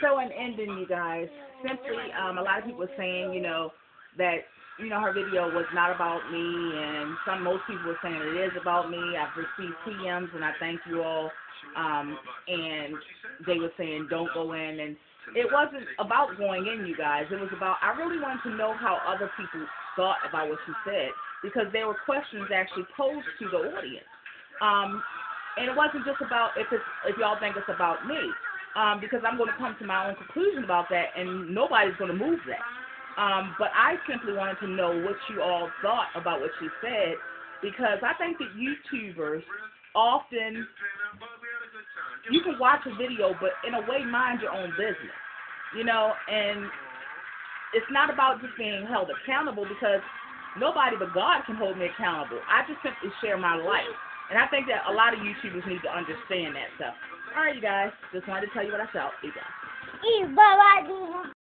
So in ending, you guys, simply, um, a lot of people are saying, you know, that you know her video was not about me, and some most people were saying it is about me. I've received PMs, and I thank you all. Um, and they were saying don't go in, and it wasn't about going in, you guys. It was about I really wanted to know how other people thought about what she said because there were questions actually posed to the audience. Um, and it wasn't just about if it's if y'all think it's about me um, because I'm going to come to my own conclusion about that, and nobody's going to move that. Um, but I simply wanted to know what you all thought about what she said, because I think that YouTubers often you can watch a video, but in a way, mind your own business, you know, and it's not about just being held accountable because nobody but God can hold me accountable. I just simply share my life. And I think that a lot of YouTubers need to understand that stuff. All right, you guys. Just wanted to tell you what I felt. Peace out.